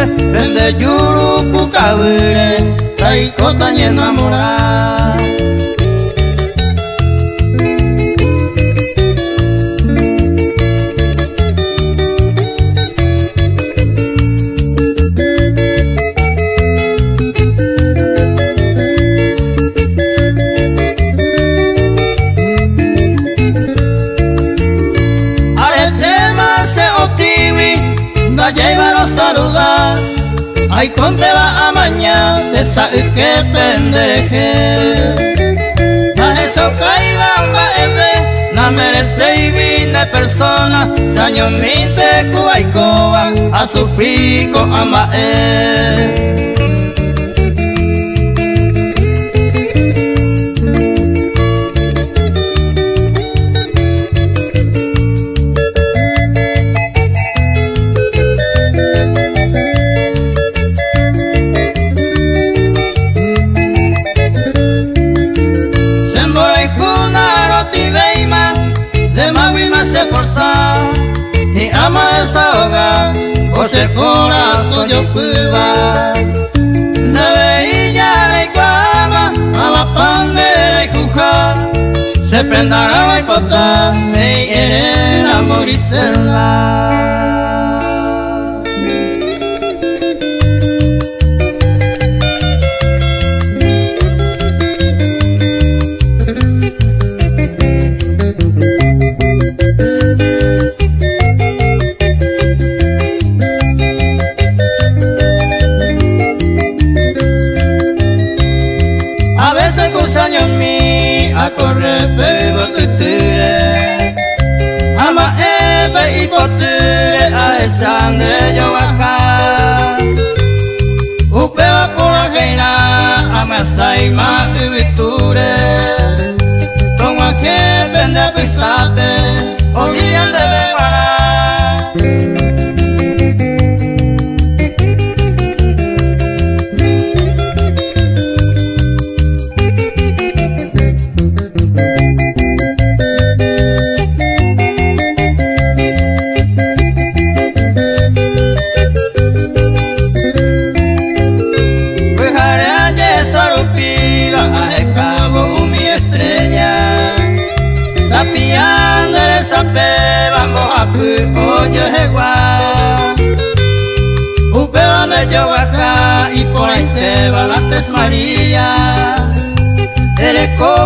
cabele, rende yurupu cabele, taiko tan enamorada. Ay, contra va a mañana, te sabe que pendeje. A eso caiga, va ebre, eh, no merece y vine persona, saño mi te cuba y coba, a su pico ama eh. light.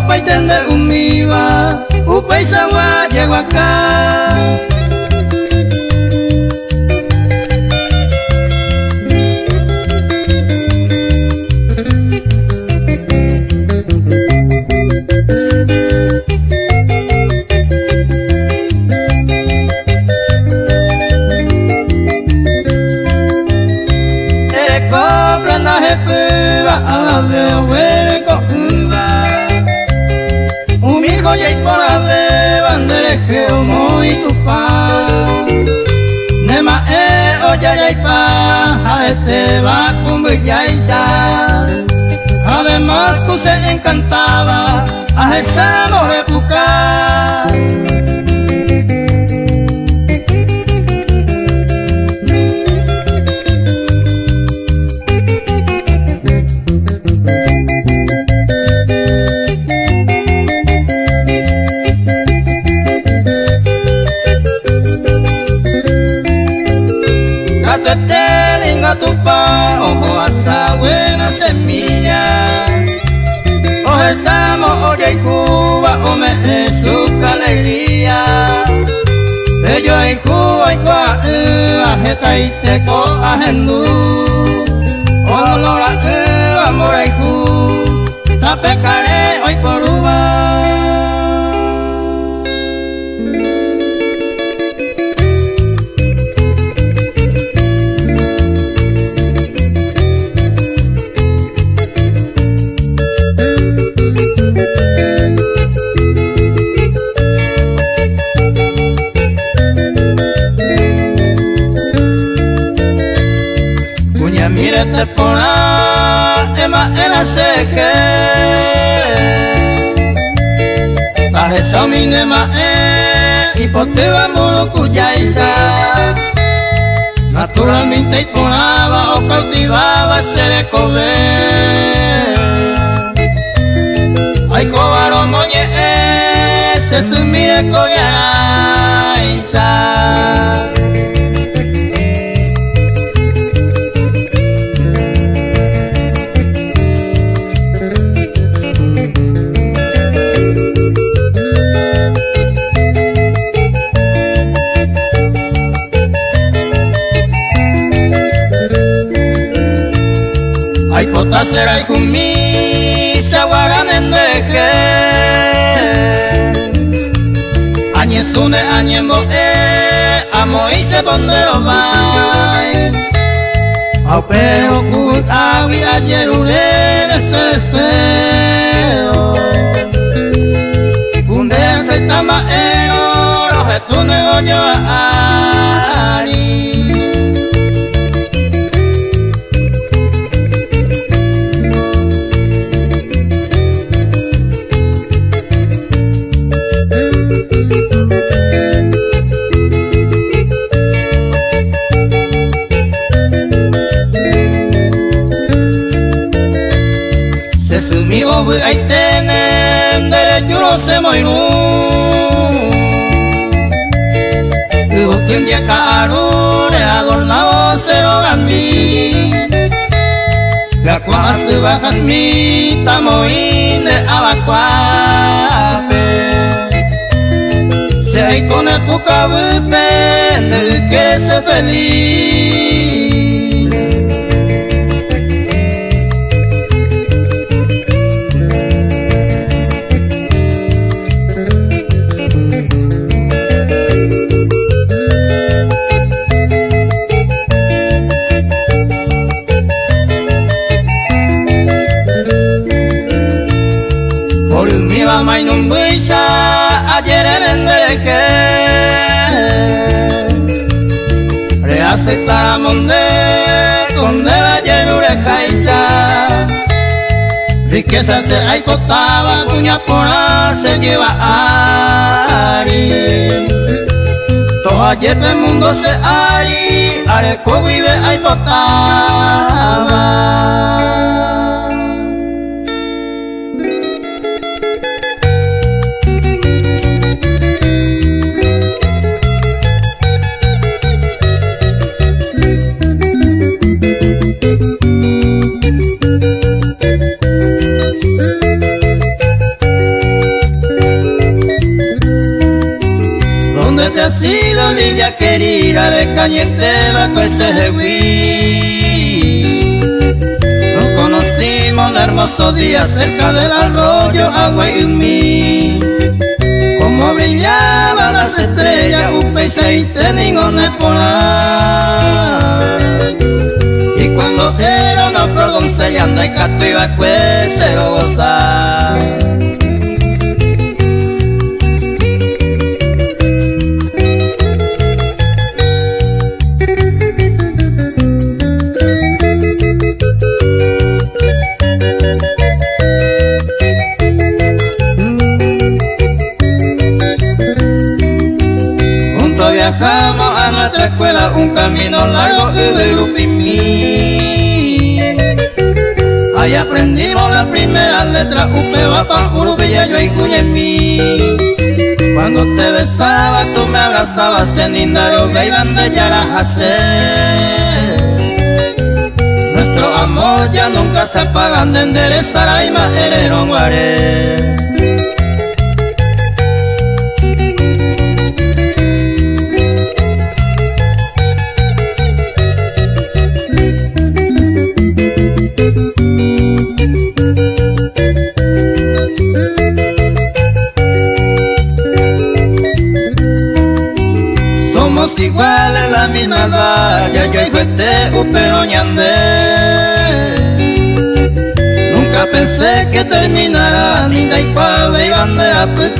pa' entender un miba, un paisa guayaguacán. se va con Brillaita. Además, que se encantaba a esa mujer Ay cobaro moñe e se sumire coyaisa Y kumi sawaganendeke Añezune añembo e amoise bondeo bai Aupeo kut awi ajerulene seseo Kundera seitama eo rojetune oyo ari obu aitenen dere juro se moinu Tuvo quien dia caro le adornado cero gami La cuase bajas mi tamoin de abacuape. Se hay con el cucabupe del que se feliz Reaceptar a monde con de la llenura jaisa Riqueza se hay potaba, cuña pora se lleva ari. Todo ayer el mundo se ari, areco vive hay potaba día cerca del arroyo Agua y mí. Como brillaban las estrellas, un paisaje ningún polar. camino largo de Lupimí. Ahí aprendimos la primera letra, Upeba, Pan, Urubilla, yo y Cuñemí. Cuando te besaba, tú me abrazabas, en Cenindaro, Gaidan de Yarajase. Nuestro amor ya nunca se apaga, de enderezar a Imaherero, Guaré. Ni da y bandera pues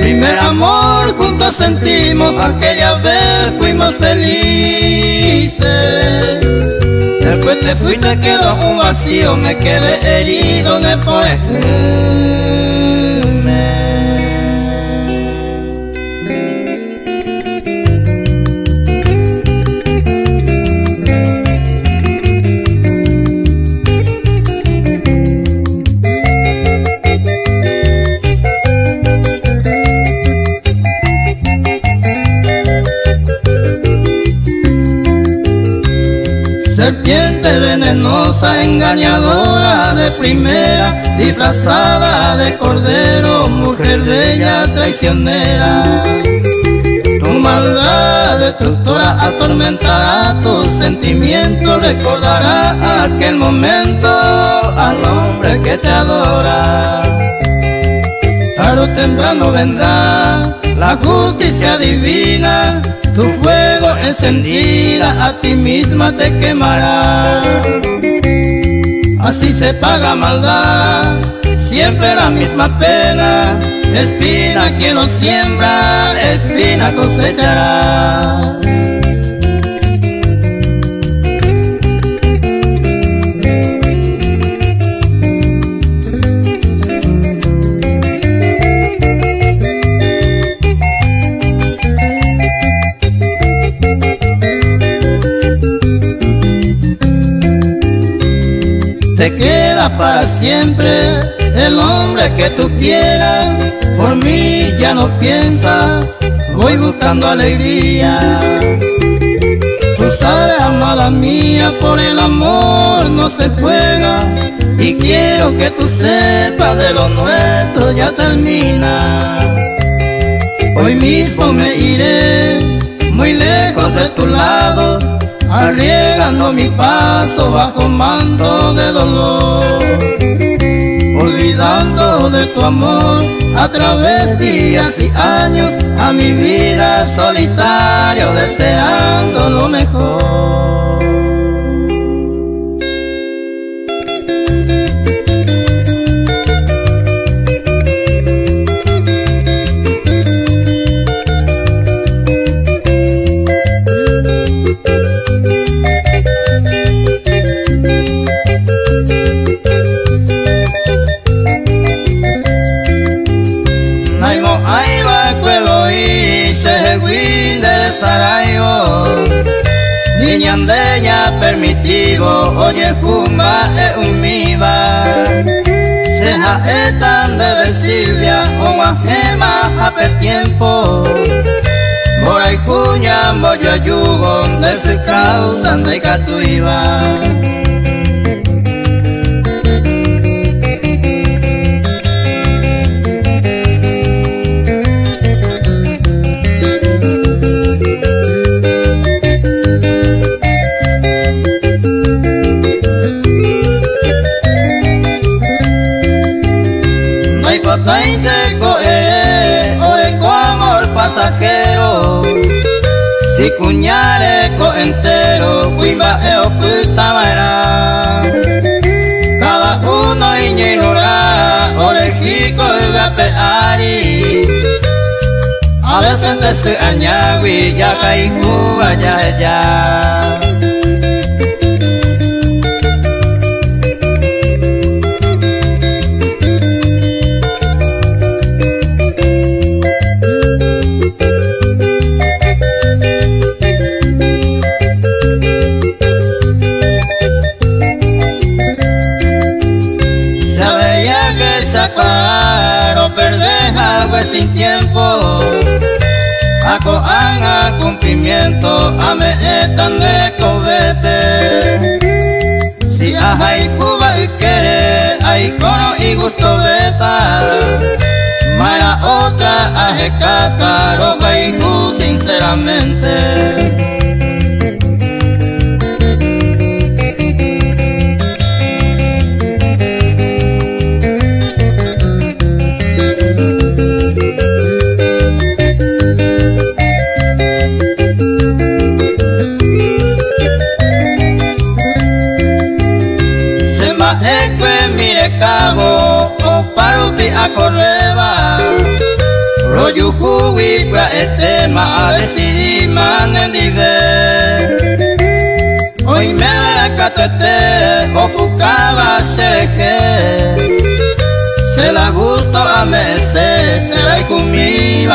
Primer amor juntos sentimos, aquella vez fuimos felices. Después te fuiste quedó un vacío, me quedé herido después. Serpiente venenosa, engañadora de primera, disfrazada de cordero, mujer bella, traicionera. Tu maldad destructora atormentará tus sentimientos, recordará aquel momento al hombre que te adora. Tarde o temprano vendrá la justicia divina, tu fuego encendida a ti misma te quemará. Así se paga maldad, siempre la misma pena, espina quien lo siembra, espina cosechará. Para siempre el hombre que tú quieras. Por mí ya no piensa, voy buscando alegría. Tú sabes, amada mía, por el amor no se juega. Y quiero que tú sepas de lo nuestro ya termina. Hoy mismo me iré muy lejos de tu lado arriesgando mi paso bajo mando de dolor, olvidando de tu amor a través días y años a mi vida solitario deseando lo mejor. Oye jumba e umiba. Seja etan de Silvia, o ajema hape tiempo. Moray cuña, moyo yugo, de se causan de catuiba. Si cuñare co entero, cuiva e oputavara. Cada uno iñirura, orejico y gapeari. A veces te se añagui, ya caí cuba, ya ya. perder agua pues, sin tiempo. Acoan a cumplimiento, ame etan de cobete. Si aja y cuba y quere, hay cono y gusto beta. Mara otra aje caro, sinceramente. Este ma decidi manen dive Hoy me catete ocupaba sereke Se la gusto a meses se la y conmigo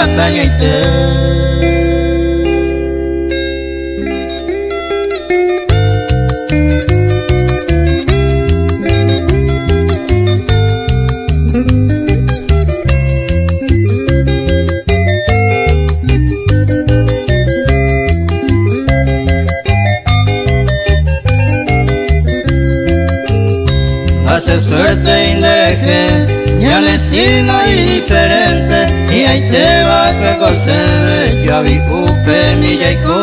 suerte indeje, ya vecino y diferente, y ahí te va que cosebe, yo vi upe mi jaiko.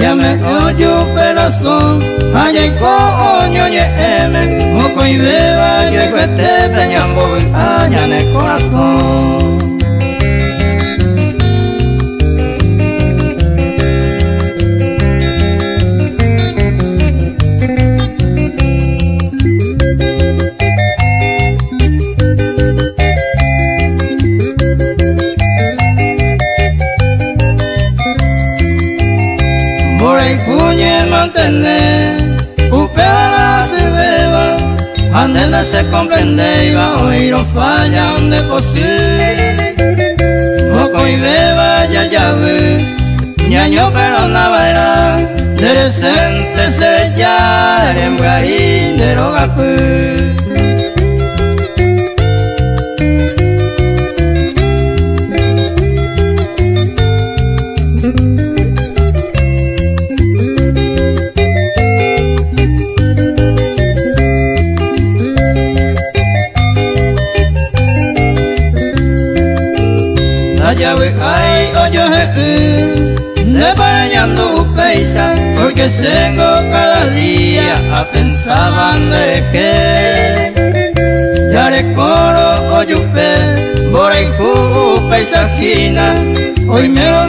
Ya me oyo perazón, ayaiko oño ye eme, moco y beba, yo y cuete, peñambo, añane corazón. Anela se comprende iba a oír o falla donde cosí Moco y beba ya ya ve Ñaño pero no baila Derecente se boraiku paisajina hoy me lo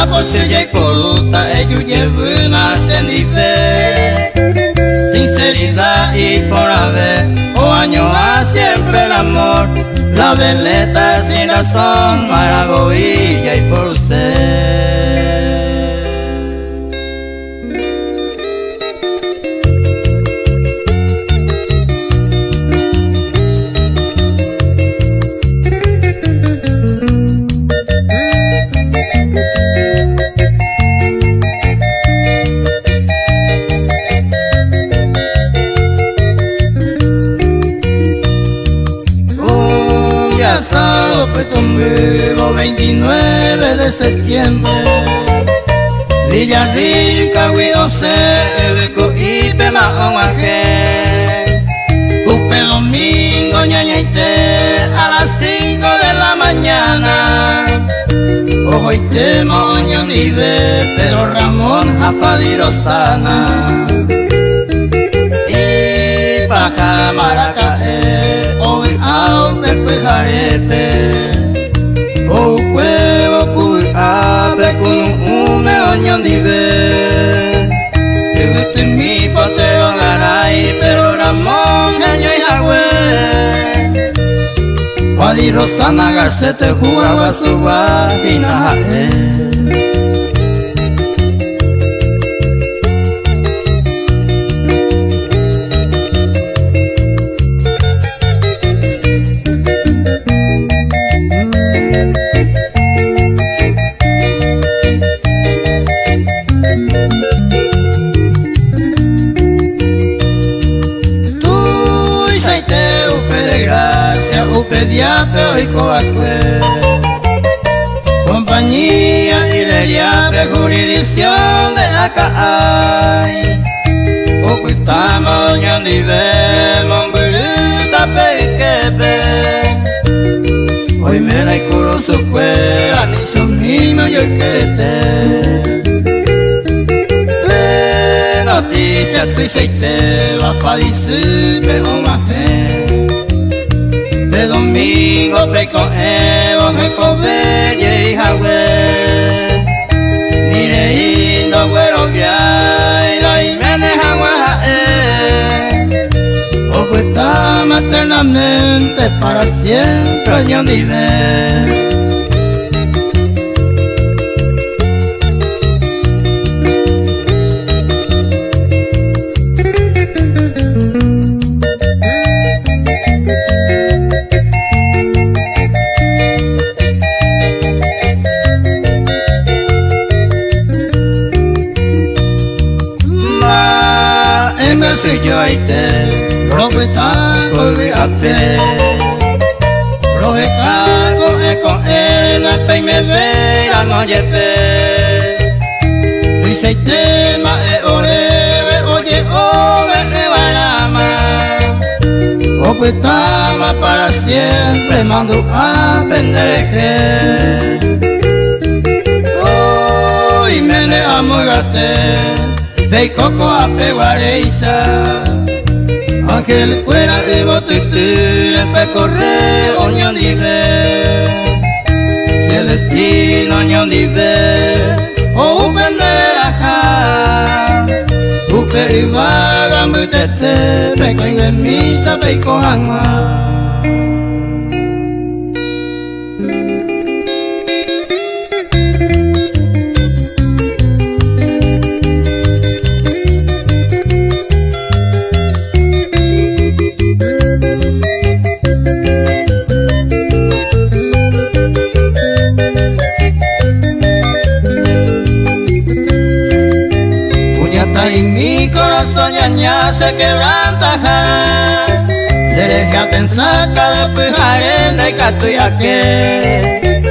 Para por si y coluta ellos llevan a fe Sinceridad y por haber O año a siempre el amor. La veleta sin razón Para Govilla Rosana Garcete jugaba su vagina y Noticia tu y se te va a fadisu pe un De domingo pe con evo me comer y jawe. Mire y no güero via y me deja guajae. O maternamente para siempre yo vive. Mando a aprender hoy me ne amogarte Vei coco a peguareisa. Ángel fuera de botitir Pe correr oñón el destino oñón dive O un penderaja Upe y vaga mutete Pe coingen misa pe pujarena y que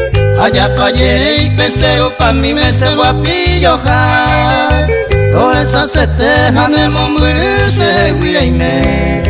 Allá pa' y pesero pa' mí me se guapillo ja Todas esas se tejan de morir se me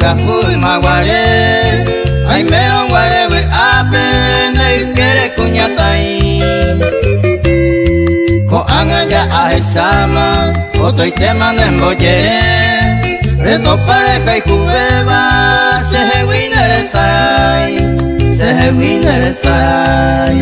kahui maguare aime onguare we'ape naikere kuñatai ko'ág̃a ja'ahesáma otoitéma ne mbojere. Retopárekai huvéva chehegui ne resarái chehegui ne resarái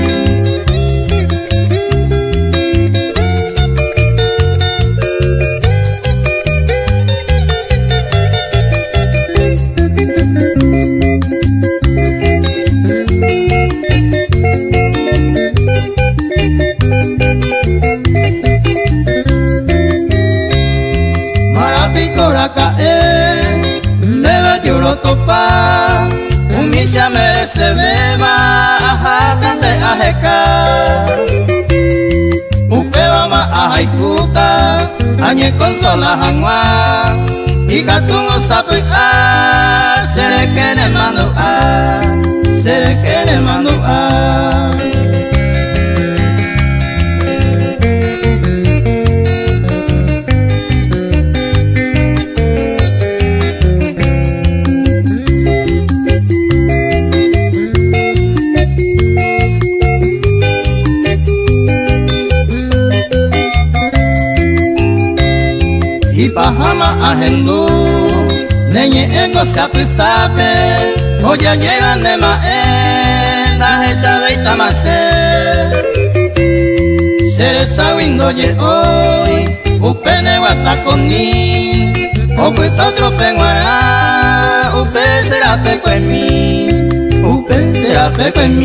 Umisa merece beba Ahatan de aheka Upeba ma ahaikuta Anye consola hangwa Ika tungo sapi a Serekene manu a Serekene manu a Ahendu Nenye ego sape sape Oya llega nema e Na hesa veita mase Seresa windo ye hoy. Upene watakoni Opuita otro penguara Upe será peco en mí. Upe será peco en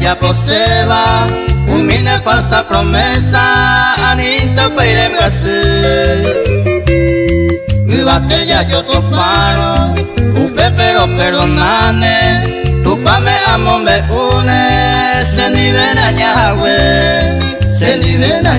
por ella poseba Umine falsa promesa Anito peirem gase Ubatella yo tu paro Upe pero perdonane Tu pa me amo me une Se ni ven a Yahweh Se ni ven a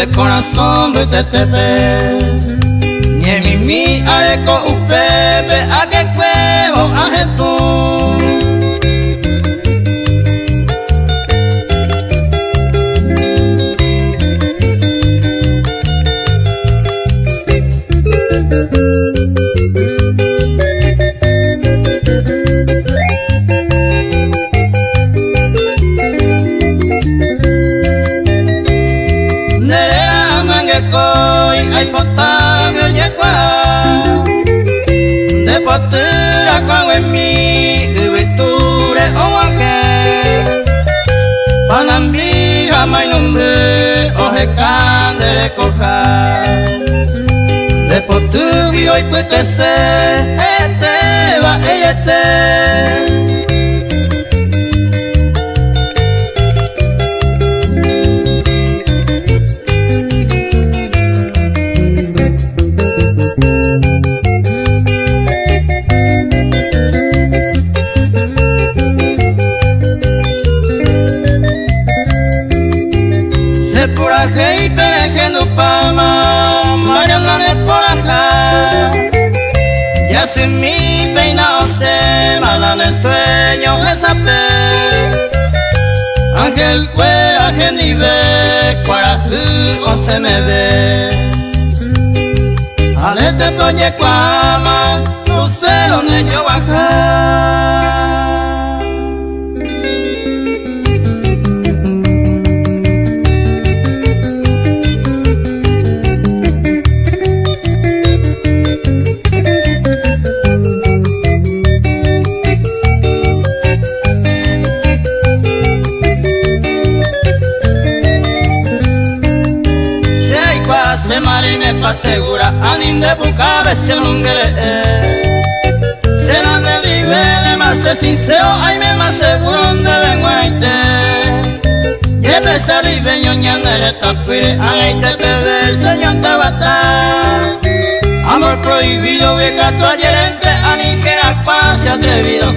gato se corazón de tetebe ni mi mi aeco hoy puete ser este va Ángel cuera genive, cuarazu o se me ve. Alete toye cuama, no sé dónde yo bajar. Segura aninde bukabe selungere Será de libele más sincero ay me más seguro de vengo aite Que pesa ribe ñoñanere tapire aite bebé señor de bata Amor prohibido vieja tu ayer en que anigera paz se atrevido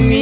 me.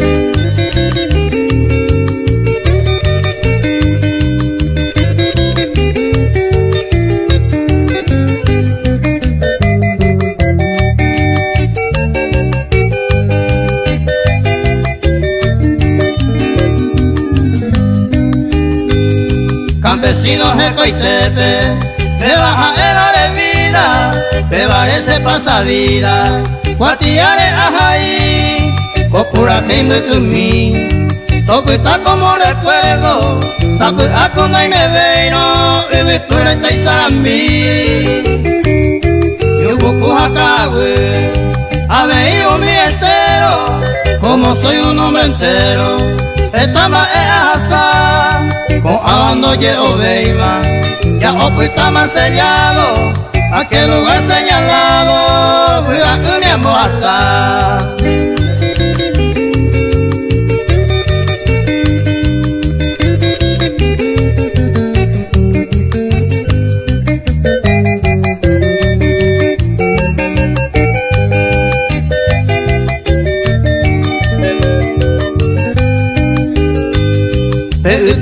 campesinos de Coitepe, de bajadera de vida, de parece pasa vida, guatiare ajaí, pura gente de mí, todo está como recuerdo, sabe a cuando y me veino, y me tuera está y mí. Yo busco a cagüe, a hijo mi entero, como soy un hombre entero, esta más es con abando o veima, ya opo está más sellado, aquel lugar señalado, fui a que me hasta.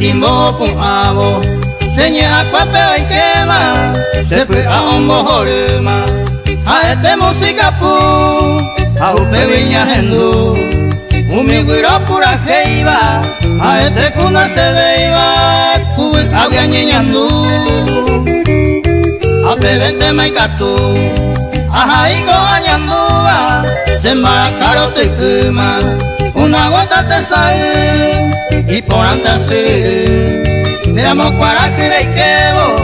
Timbo pun abo Seña papel y quema Se fue a un bojorima A este música pu A upe viña hendu Umi guiro pura jeiba A este kuna se veiba Kubi agua ñiñandu A pebente maikatu A iko añanduba Se caro te kuma Una gota te sale y por antes me amo que le quebo,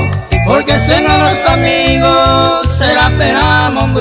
porque siendo los amigos, será esperamos